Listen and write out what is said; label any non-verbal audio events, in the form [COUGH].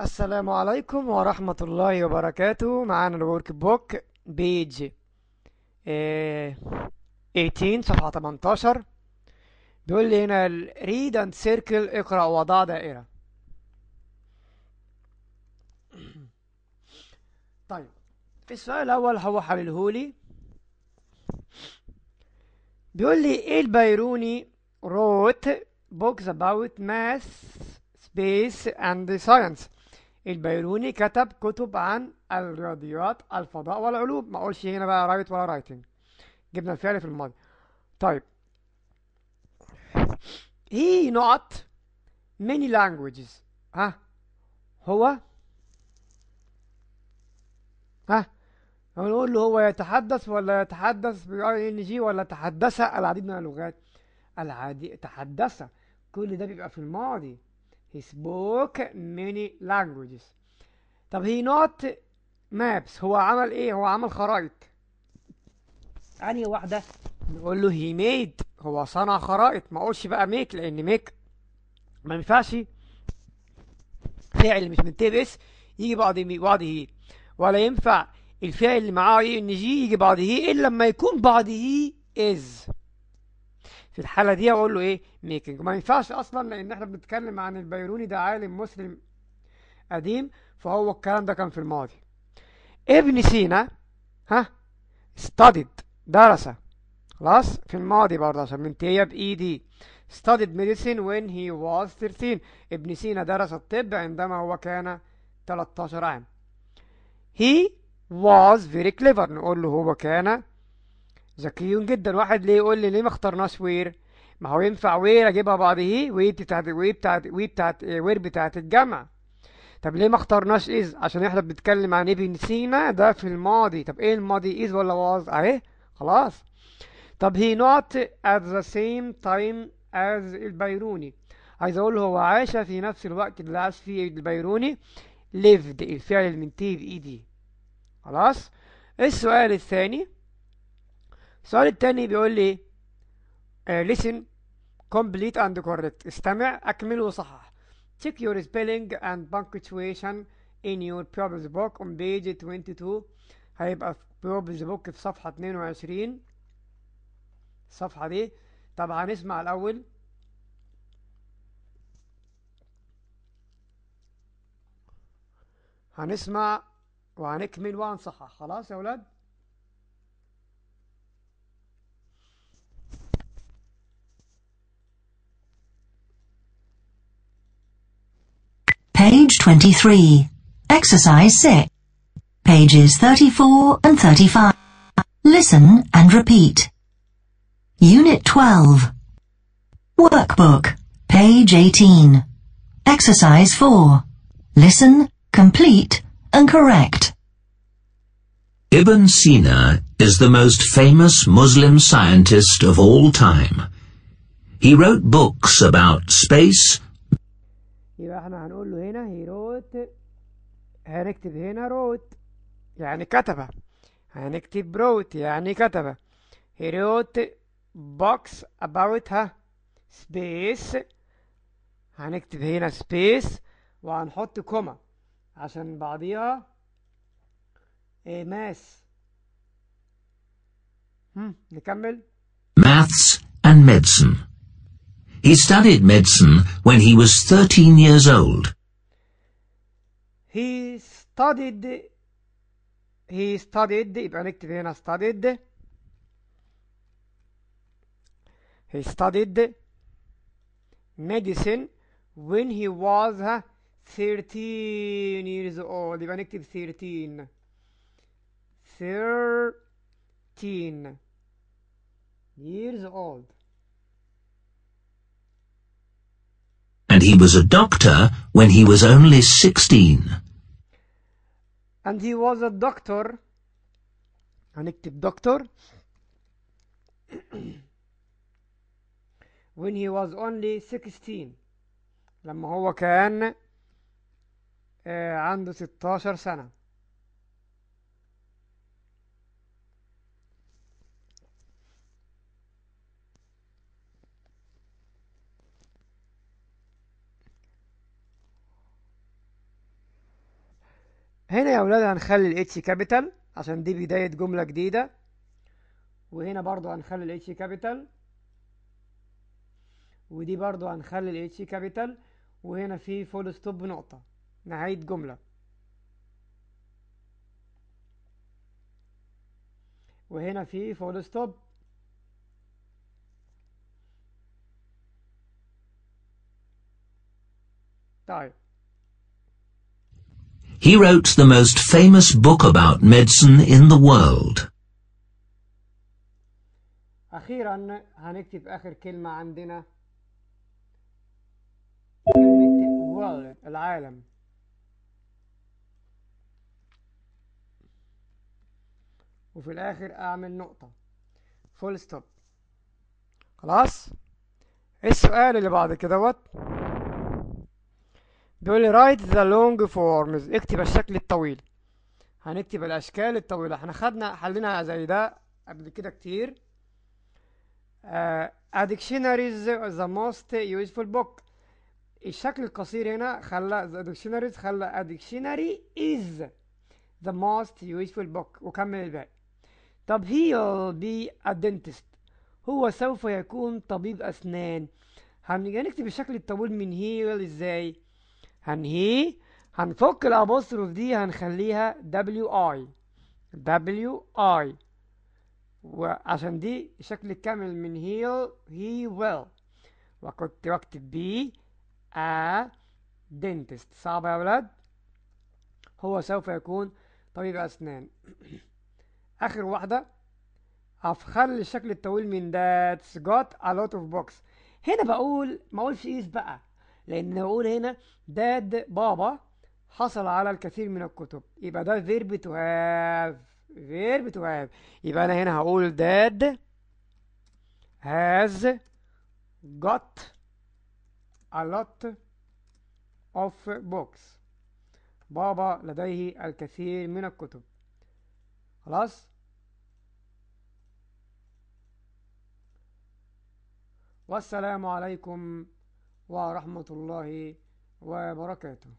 السلام عليكم ورحمة الله وبركاته. معانا ال workbook page آه، 18 صفحة 18 بيقول لي هنا read and circle اقرأ وضع دائرة. [CLEARS THROAT] طيب السؤال الأول هو حللهولي بيقول لي إيه البيروني wrote books about math space and science البيروني كتب كتب عن الرياضيات الفضاء والعلوم. ما أقولش هنا بقى write ولا writing جبنا الفعل في الماضي. طيب. He not many languages. ها؟ هو؟ ها؟ نقول له هو يتحدث ولا يتحدث بـ ing ولا تحدث العديد من اللغات؟ العادي تحدث. كل ده بيبقى في الماضي. He spoke many languages. طب he not maps. هو عمل إيه؟ هو عمل خرائط. أنهي واحدة؟ نقول له he made. هو صنع خرائط. ما أقولش بقى make لأن make ما ينفعش. فعل مش منتهي باس يجي بعد مي بعد he ولا ينفع الفعل اللي معاه ing يجي بعد he إلا لما يكون بعد he is في الحالة دي أقول له إيه؟ making ما ينفعش أصلا لأن إحنا بنتكلم عن البيروني ده عالم مسلم قديم فهو الكلام ده كان في الماضي. ابن سينا ها؟ studied درس. خلاص؟ في الماضي برضه عشان منتهية ب ed studied medicine when he was 13 ابن سينا درس الطب عندما هو كان 13 عام. He was very clever. نقول له هو كان ذكي جدا. واحد ليه يقول لي ليه ما اخترناش were؟ ما هو ينفع were أجيبها بعد he؟ we بتاعت we بتاعت we بتاعت were بتاعت الجمع طب ليه ما اخترناش is؟ عشان إحنا بنتكلم عن ابن سينا ده في الماضي. طب إيه الماضي؟ is ولا was أهي خلاص. طب he not at the same time as البيروني. عايز أقول هو عاش في نفس الوقت اللي عاش فيه البيروني. lived الفعل المنتهي بايدي خلاص. السؤال الثاني. السؤال التاني بيقول لي آه listen complete and correct. استمع أكمل وصحح. Check your spelling and punctuation in your pupils book on page 22 هيبقى في pupils book في صفحة 22 الصفحة دي. طبعا هنسمع الأول. هنسمع وهنكمل وهنصحح. خلاص يا ولاد؟ Page 23. Exercise 6. Pages 34 and 35. Listen and repeat. Unit 12. Workbook. Page 18. Exercise 4. Listen, complete, and correct. Ibn Sina is the most famous Muslim scientist of all time. He wrote books about space, يبقى إحنا هنقول له هنا he wrote هنكتب هنا wrote يعني كتب. هنكتب wrote يعني كتب. he wrote books about ها space. هنكتب هنا space وهنحط كوما عشان بعضيها إيه ماس نكمل. Maths, and medicine. He studied medicine when he was 13 years old. he studied he studied يبقى نكتب هنا studied he studied medicine when he was ها 13 years old يبقى نكتب 13 13 years old he was a doctor when he was only 16. and he was a doctor هنكتب doctor [CLEARS THROAT] when he was only 16 لما هو كان آه، عنده 16 سنة هنا يا أولاد هنخلي ال H capital عشان دي بداية جملة جديدة. وهنا برضو هنخلي ال H capital ودي برضو هنخلي ال H capital وهنا في full stop نقطة نهاية جملة. وهنا في full stop طيب. He wrote the most famous book about medicine in the world. أخيرا هنكتب آخر كلمة عندنا. كلمة العالم. وفي الآخر أعمل نقطة. full stop خلاص؟ السؤال اللي بعد كدهوت بيقول لي write the long forms. اكتب الشكل الطويل. هنكتب الأشكال الطويلة. إحنا خدنا حلنا زي ده قبل كده كتير. uh, a dictionary is the most useful book. الشكل القصير هنا خلى the dictionaries خلى a dictionary is the most useful book. وكمل الباقي. طب he'll be a dentist. هو سوف يكون طبيب أسنان. هنيجي نكتب الشكل الطويل من he'll إزاي؟ ه he هنفك ال apostrophe دي هنخليها WI WI وعشان دي الشكل الكامل من he'll he will. وكنت بكتب be a dentist. صعب يا ولاد؟ هو سوف يكون طبيب أسنان. [COUGHS] آخر واحدة. هخلي الشكل الطويل من that's got a lot of books هنا بقول ما أقولش is بقى. لأن بقول هنا dad بابا حصل على الكثير من الكتب. يبقى ده verb to have. verb to have. يبقى أنا هنا هقول dad has got a lot of books. بابا لديه الكثير من الكتب. خلاص؟ والسلام عليكم ورحمة الله وبركاته.